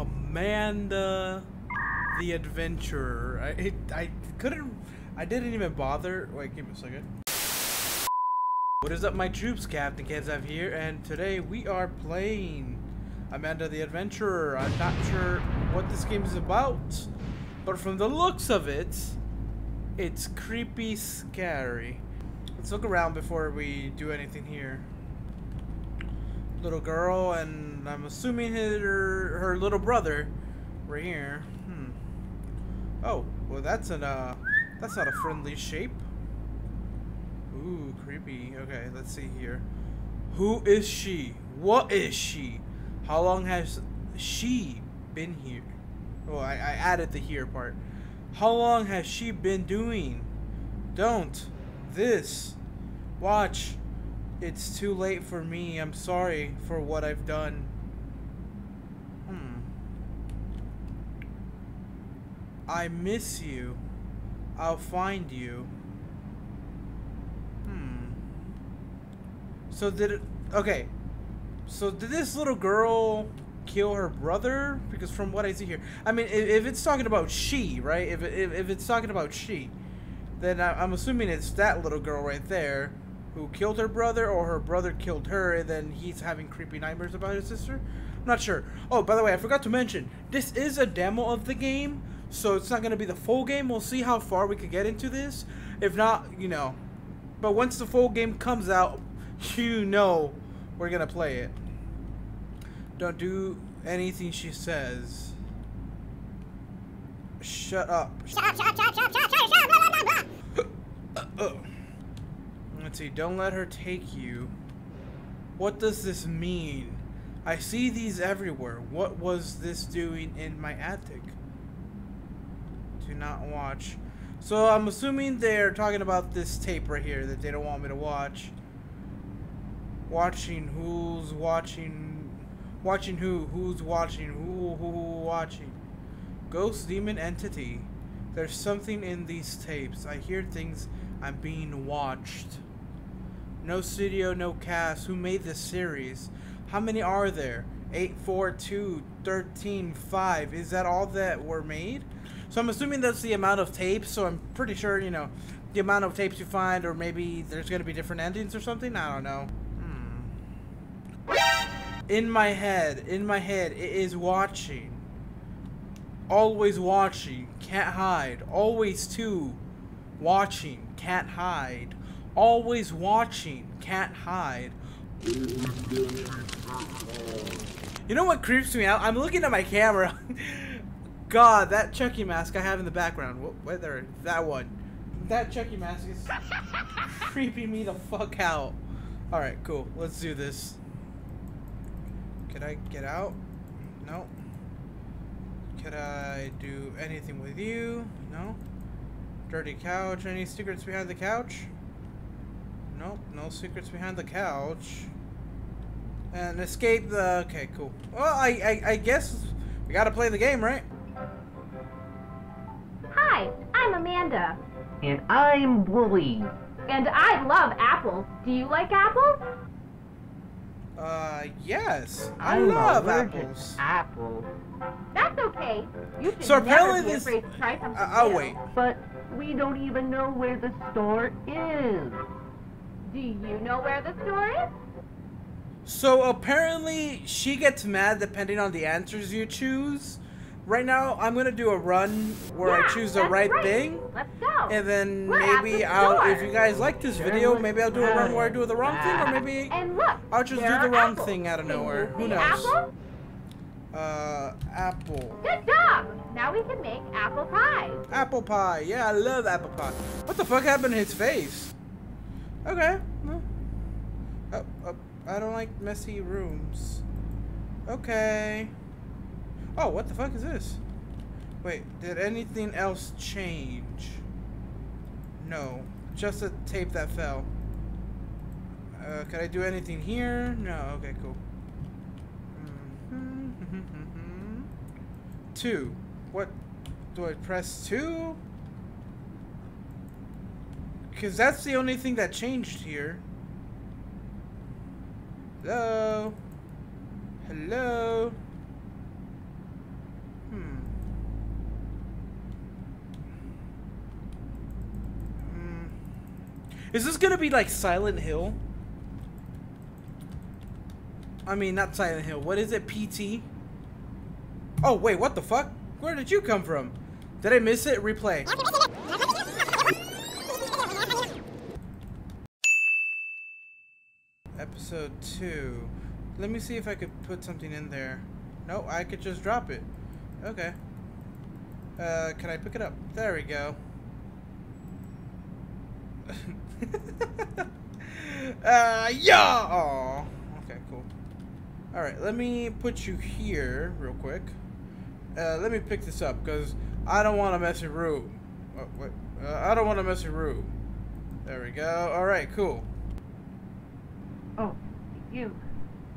Amanda the Adventurer. I it, I couldn't. I didn't even bother. Wait, give me a second. What is up, my troops? Captain Kevzav here, and today we are playing Amanda the Adventurer. I'm not sure what this game is about, but from the looks of it, it's creepy, scary. Let's look around before we do anything here. Little girl, and I'm assuming her her little brother, right here. Hmm. Oh, well that's an uh, that's not a friendly shape. Ooh, creepy. Okay, let's see here. Who is she? What is she? How long has she been here? Oh, I, I added the here part. How long has she been doing? Don't. This. Watch. It's too late for me. I'm sorry for what I've done. Hmm. I miss you. I'll find you. Hmm. So did it... Okay. So did this little girl kill her brother? Because from what I see here... I mean, if, it's talking about she, right? If, if, if it's talking about she, then I'm assuming it's that little girl right there who killed her brother or her brother killed her and then he's having creepy nightmares about his sister? I'm not sure. Oh, by the way, I forgot to mention, this is a demo of the game, so it's not going to be the full game. We'll see how far we could get into this. If not, you know. But once the full game comes out, you know we're going to play it. Don't do anything she says. Shut up. Shut up, shut up, shut up, shut up, shut up, shut up, blah, blah, blah, blah. Let's see. Don't let her take you. What does this mean? I see these everywhere. What was this doing in my attic? Do not watch. So I'm assuming they're talking about this tape right here that they don't want me to watch. Watching who's watching watching who? Who's watching? Who who, who watching? Ghost demon entity. There's something in these tapes. I hear things I'm being watched. No studio, no cast. Who made this series? How many are there? 8, 4, 2, 13, 5. Is that all that were made? So I'm assuming that's the amount of tapes, so I'm pretty sure, you know, the amount of tapes you find, or maybe there's going to be different endings or something? I don't know. Hmm. In my head, in my head, it is watching. Always watching, can't hide. Always too watching, can't hide. Always watching, can't hide. You know what creeps me out? I'm looking at my camera. God, that Chucky mask I have in the background. Wh- Whether that one, that Chucky mask is creeping me the fuck out. All right, cool. Let's do this. Can I get out? No. Could I do anything with you? No. Dirty couch. Any secrets behind the couch? Nope, no secrets behind the couch. And escape the... Okay, cool. Well, I, I, I guess we gotta play the game, right? Hi, I'm Amanda, And I'm Wooly. and I love apples. Do you like apples? Uh, yes. I love apples. Apples. That's okay. You should So never apparently be this- afraid to try something I- I'll new. wait. But we don't even know where the store is. Do you know where the store is? So apparently she gets mad depending on the answers you choose. Right now, I'm gonna do a run where I choose the that's right thing. Let's go. And then We're maybe the I'll, store. if you guys like this video, maybe I'll do a run where I do the wrong thing, or maybe And look, I'll just do the wrong apples. thing out of nowhere. Who knows? Apple? Uh, apple. Good job. Now we can make apple pie. Apple pie. Yeah, I love apple pie. What the fuck happened to his face? Okay. Uh, uh, I don't like messy rooms. Okay. Oh, what the fuck is this? Wait, did anything else change? No. Just a tape that fell. Uh, I do anything here? No. Okay, cool. Mhm. Two. What? Do I press two? Because that's the only thing that changed here. Hello? Hello? Hmm. hmm. Is this gonna be like Silent Hill? I mean, not Silent Hill. What is it? PT? Oh, wait, what the fuck? Where did you come from? Did I miss it? Replay. Episode 2. Let me see if I could put something in there. No, I could just drop it. Okay. Uh, can I pick it up? There we go. uh, yeah! Aw. Okay, cool. Alright, let me put you here real quick. Uh, let me pick this up, because I don't want a messy room. Oh, wait. Uh, I don't want to a messy room. There we go. Alright, cool. Oh, you.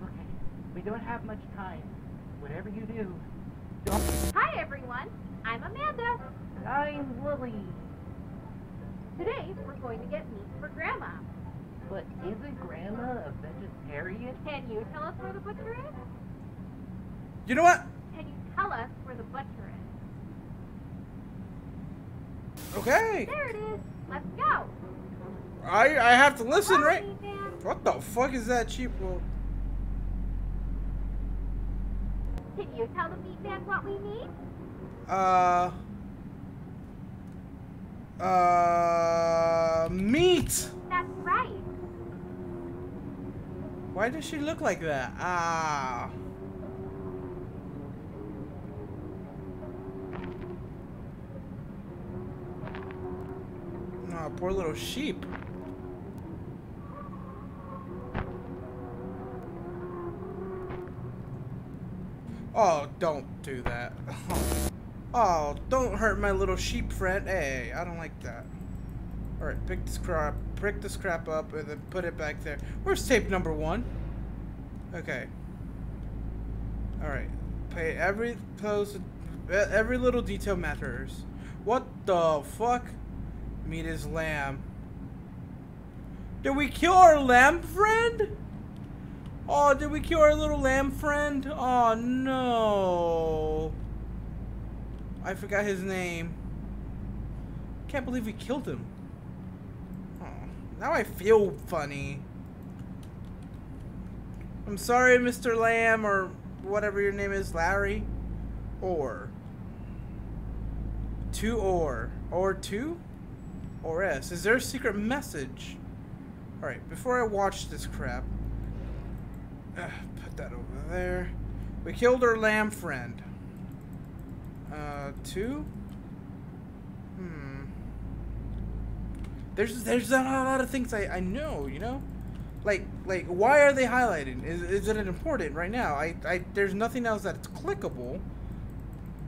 Okay, we don't have much time. Whatever you do, don't. Hi everyone, I'm Amanda. I'm Lily. Today we're going to get meat for Grandma. But isn't Grandma a vegetarian? Can you tell us where the butcher is? You know what? Can you tell us where the butcher is? Okay. There it is. Let's go. I I have to listen, right? Bye, man. What the fuck is that cheap? Well, Can you tell the meat man what we need? uh, uh, meat. That's right. Why does she look like that? Ah. Oh, poor little sheep. Oh, don't do that. Oh, don't hurt my little sheep friend. Hey, I don't like that. Alright, pick this crap pick this crap up and then put it back there. Where's tape number one? Okay. Alright. Pay every post every little detail matters. What the fuck? Meat is lamb. Did we kill our lamb friend? Oh, did we kill our little lamb friend? Oh no. I forgot his name. Can't believe we killed him. Oh, now I feel funny. I'm sorry, Mr. Lamb, or whatever your name is, Larry. Or. Two or. Or two? Or S. Is there a secret message? Alright, before I watch this crap. Put that over there. We killed our lamb friend. Uh, two? Hmm. There's there's not a lot of things I, I know, you know? Like like why are they highlighting? Is is it important right now? I, I there's nothing else that's clickable.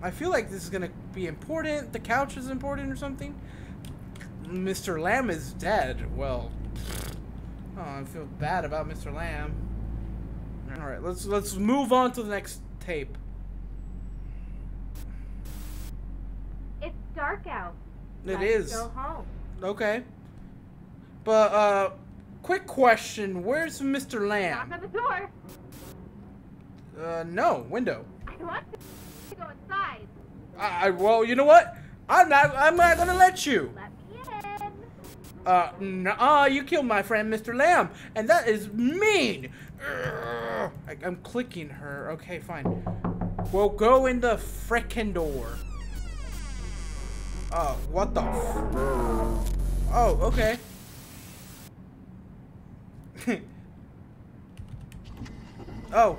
I feel like this is gonna be important. The couch is important or something. Mr. Lamb is dead. Well, oh, I feel bad about Mr. Lamb. All right, let's let's move on to the next tape. It's dark out. It Let's is. Go home. Okay. But uh quick question, where's Mr. Lamb? Knock on the door. Uh no, window. I want to go inside. I, I well, you know what? I'm not I'm not going to let you. Let. Uh nah, you killed my friend Mr. Lamb and that is mean. I, I'm clicking her. Okay, fine. Well, go in the frickin' door. Oh, what the Oh, okay. oh.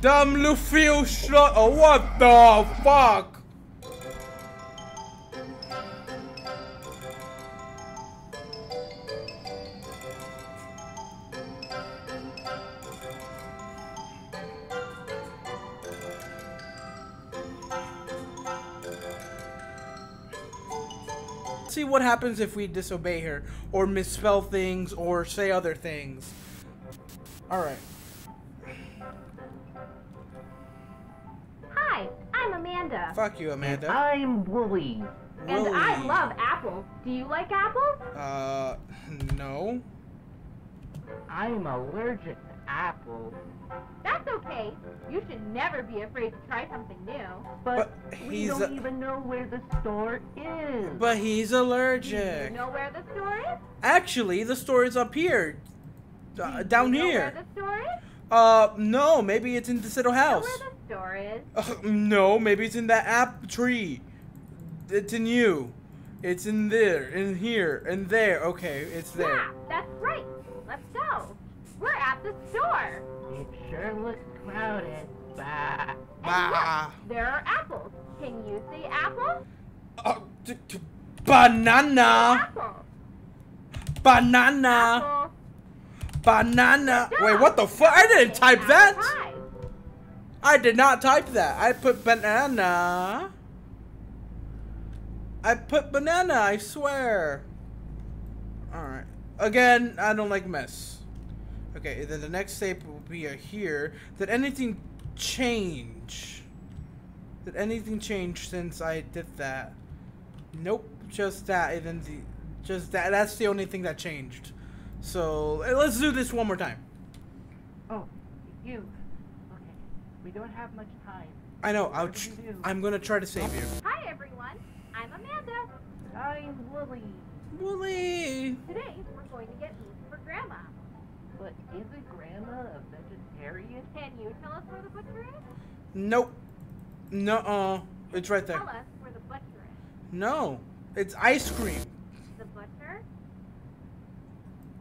Dumb Lufio shut- Oh, what the fuck? See what happens if we disobey her, or misspell things, or say other things. Alright. Hi, I'm Amanda. Fuck you, Amanda. I'm Wooly. And I love apples. Do you like apples? Uh, no. I'm allergic to apples. That's okay. You should never be afraid to try something new. But, But we don't a- even know where the store is. But he's Do allergic. you know where the store is? Actually, the store is up here. Uh, down Do you know here. where the store is? Uh, no, maybe it's in this little house. Know house. where the store is? Uh, no, maybe it's in that app tree. It's in you. It's in there, in here, and there. Okay, it's there. Yeah, that's right. Let's go. We're at the store. It sure looks crowded. Bah. And Bah. look, there are apples. Can you see apples? Uh, t- t- banana, Apple. banana, Apple. banana. Good Wait, what the fuck? I didn't type that. I did not type that. I put banana. I put banana, I swear. Alright. Again, I don't like mess. Okay, then the next step will be a here. Did anything change? Did anything change since I did that? Nope, just that. And then the, just that. That's the only thing that changed. So eh, let's do this one more time. Oh, you. Okay. We don't have much time. I know. I'll. I'm gonna try to save you. Hi, everyone. I'm Amanda. I'm Lily. Wooly. Today, we're going to get meat for Grandma. But isn't Grandma a vegetarian? Can you tell us where the butcher is? Nope. No. Uh. It's right there. Tell us where the butcher is. No. It's ice cream. The butcher?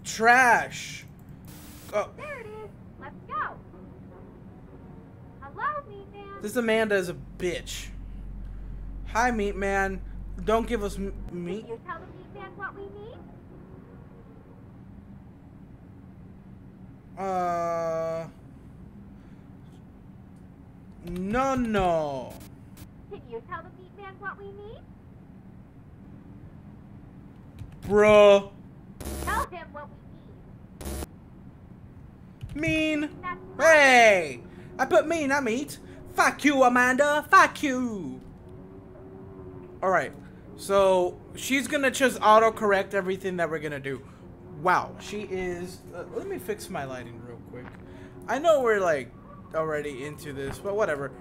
Trash. Oh, There it is. Let's go. Hello, meat man. this Amanda is a bitch. Hi, meat man. Don't give us m- meat. Can you tell the meat man what we need? Uh. No, no. Can you tell the meat man what we need? Bruh. Tell him what we need. Mean. Hey! I put mean, not meat. Fuck you, Amanda. Fuck you. Alright. So, she's gonna just autocorrect everything that we're gonna do. Wow, she is. Uh, let me fix my lighting real quick. I know we're like already into this, but whatever.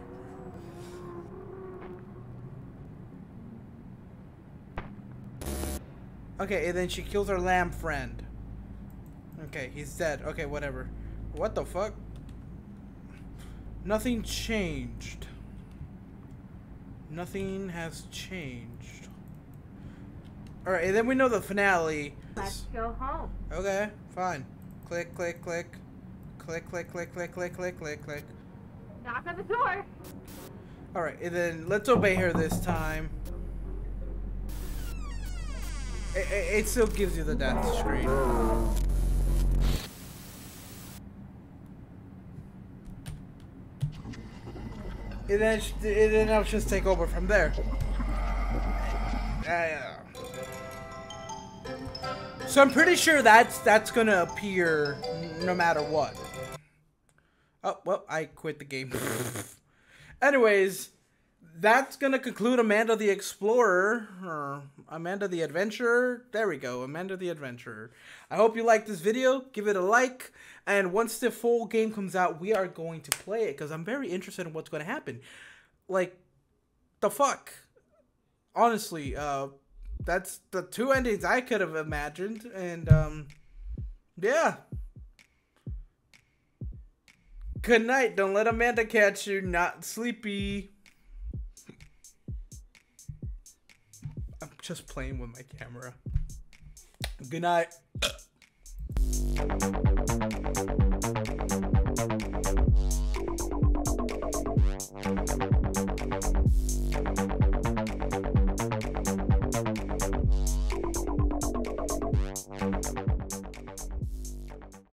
Okay, and then she kills her lamb friend. Okay, he's dead. Okay, whatever. What the fuck? Nothing changed. Nothing has changed. Alright, and then we know the finale. Let's go home. Okay, fine. Click, click, click. Click, click, click, click, click, click, click, click. Knock on the door. Alright, and then let's obey her this time. It, it, it still gives you the death screen. And then, and then I'll just take over from there. Yeah. So I'm pretty sure that's that's gonna appear no matter what. Oh well, I quit the game. Anyways, that's gonna conclude Amanda the Explorer or Amanda the Adventurer. There we go, Amanda the Adventurer. I hope you liked this video. Give it a like, and once the full game comes out, we are going to play it because I'm very interested in what's going to happen. Like, the fuck. Honestly, uh, that's the two endings I could have imagined, and um, yeah. Good night. Don't let Amanda catch you. Not sleepy. I'm just playing with my camera. Good night.